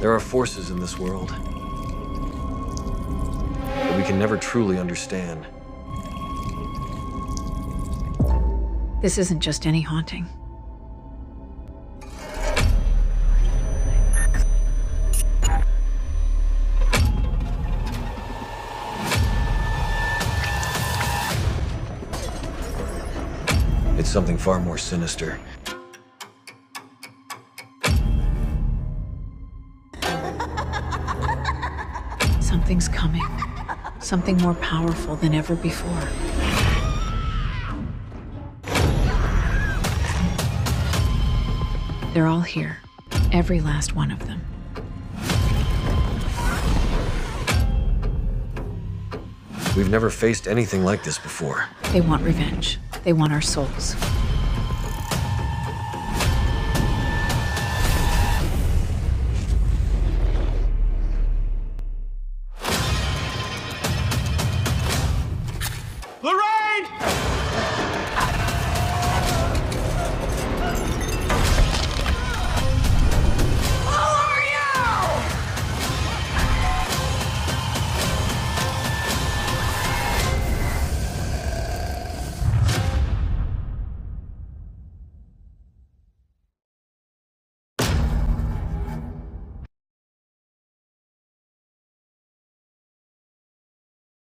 There are forces in this world that we can never truly understand. This isn't just any haunting. It's something far more sinister. Something's coming. Something more powerful than ever before. They're all here. Every last one of them. We've never faced anything like this before. They want revenge. They want our souls. Lorraine!